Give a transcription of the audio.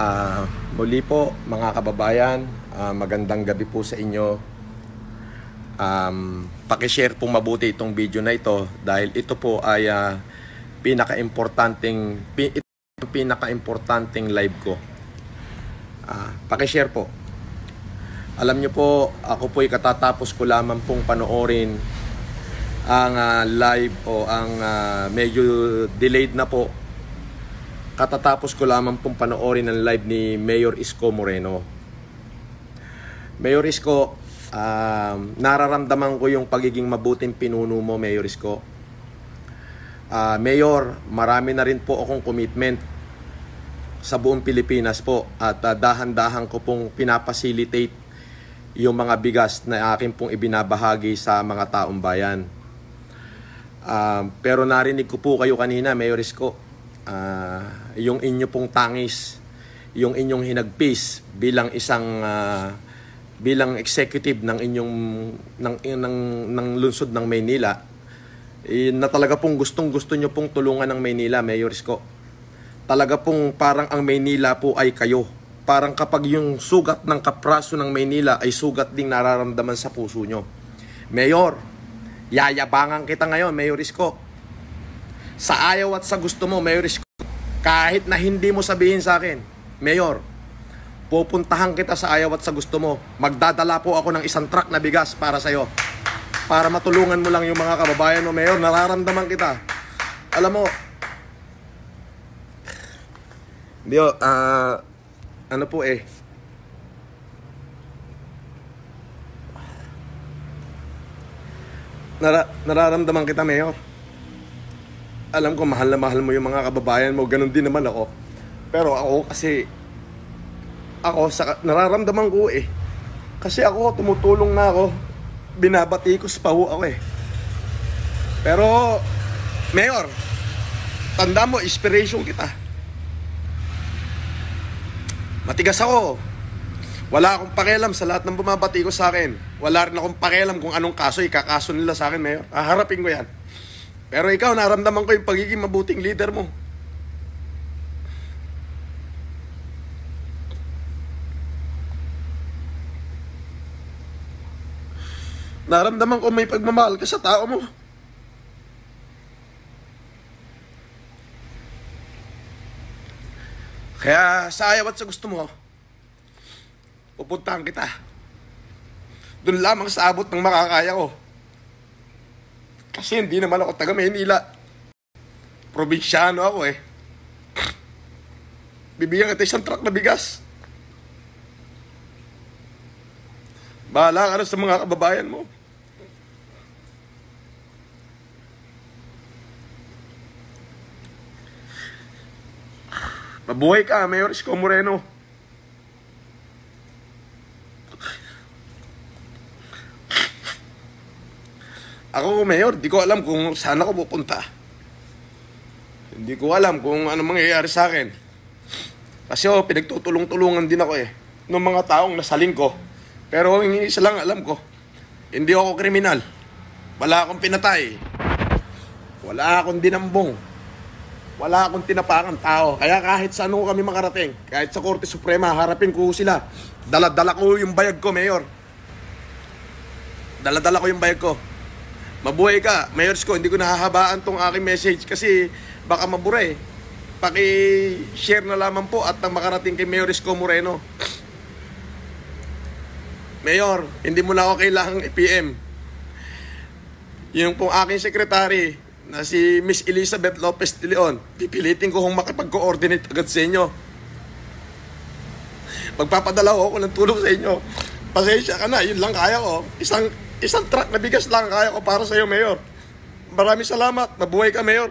Ah, muli po mga kababayan, ah, magandang gabi po sa inyo. Um, paki-share po mabuti itong video na ito dahil ito po ay ah, pinaka-importanting pinaka-importanting live ko. Ah, paki-share po. Alam niyo po, ako po ay katatapos ko lamang pong panoorin ang ah, live o ang ah, medyo delayed na po katatapos ko lamang pong panoorin ang live ni Mayor Isko Moreno. Mayor Isko, um, nararamdaman ko yung pagiging mabuting pinuno mo, Mayor Isko. Ah, Mayor, marami na rin po akong commitment sa buong Pilipinas po at ah, dahan-dahan ko pong pinapacilitate yung mga bigas na akin pong ibinabahagi sa mga taong bayan. Ah, pero narinig ko po kayo kanina, Mayor Isko, ah, yung inyo pong tangis, yung inyong hinagpis bilang isang ah, bilang executive ng inyong ng ng ng lungsod ng Maynila eh, na talaga pong gustong-gusto nyo pong tulungan ng Maynila, Mayor Isko. Talaga pong parang ang Maynila po ay kayo. Parang kapag yung sugat ng kapraso ng Maynila ay sugat ding nararamdaman sa puso nyo. Mayor, yayabangan kita ngayon, Mayor Isko sa ayaw at sa gusto mo, Mayor Isko, kahit na hindi mo sabihin sa akin, Mayor, pupuntahan kita sa ayaw at sa gusto mo. Magdadala po ako ng isang truck na bigas para sa'yo. Para matulungan mo lang yung mga kababayan mo, Mayor. Nararamdaman kita. Alam mo, oh, ah, ano po eh, Nara, nararamdaman kita, Mayor alam ko mahal na mahal mo yung mga kababayan mo, ganun din naman ako. Pero ako kasi ako sa nararamdaman ko eh. Kasi ako tumutulong na ako. Binabatikos pa ho ako eh. Pero Mayor, tanda mo inspiration kita. Matigas ako. Wala akong pakialam sa lahat ng bumabati ko sa akin. Wala rin akong pakialam kung anong kaso ikakaso nila sa akin, Mayor. Haharapin ko yan. Pero ikaw, naramdaman ko yung pagiging mabuting leader mo. Naramdaman ko may pagmamahal ka sa tao mo. Kaya sa ayaw at sa gusto mo, pupuntahan kita. Doon lamang sa abot ng makakaya ko. Kasi hindi naman ako taga Maynila. Probinsyano ako eh. Bibigyan kita isang truck na bigas. Bahala ka sa mga kababayan mo. Mabuhay ka, Mayor Isko Moreno. Ako, Mayor, di ko alam kung saan ako pupunta. Hindi ko alam kung ano mangyayari sa akin. Kasi oh, pinagtutulong-tulungan din ako eh. Ng mga taong nasaling ko. Pero yung isa lang alam ko, hindi ako kriminal. Wala akong pinatay. Wala akong dinambong. Wala akong tinapakan tao. Kaya kahit saan ko kami makarating, kahit sa Korte Suprema, harapin ko sila. Dala-dala ko yung bayag ko, Mayor. Dala-dala ko yung bayag ko. Mabuhay ka. Mayors ko, hindi ko nahahabaan tong aking message kasi baka mabura eh. Paki-share na lamang po at nang makarating kay Mayor Isko Moreno. Mayor, hindi mo na ako kailangang i-PM. Yung pong aking secretary na si Miss Elizabeth Lopez de Leon, pipilitin ko kung makipag-coordinate agad sa inyo. Magpapadala ako ng tulong sa inyo. Pasensya ka na, yun lang kaya ko. Isang Isang truck na bigas lang kaya ko para sa iyo, Mayor. Maraming salamat. Nabuhay ka, Mayor.